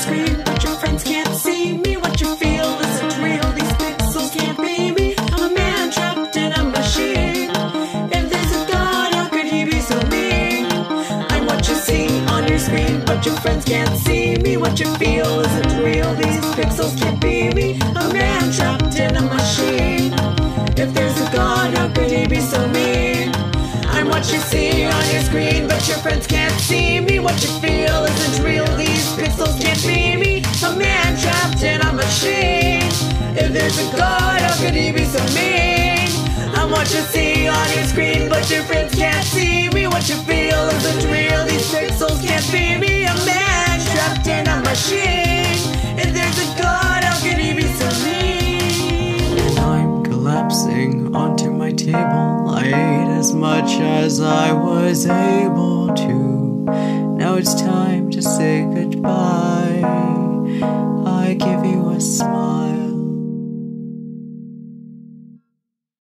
screen, but your friends can't see me. What you feel isn't real. These pixels can't be me. I'm a man trapped in a machine. If there's a God, how could he be so mean? I'm what you see on your screen, but your friends can't see me. What you feel isn't real. These pixels can't be me. A man trapped in a machine. If there's a God, how could he be so mean? I'm what you see on your screen, but your friends can't see me. What you feel If there's a God, how could he be so mean? I'm what you see on your screen, but your friends can't see me. What you feel isn't real. These pixels can't be me. A man trapped in a machine. If there's a God, how could he be so mean? I'm collapsing onto my table. I ate as much as I was able to. Now it's time to say goodbye. I give you a smile.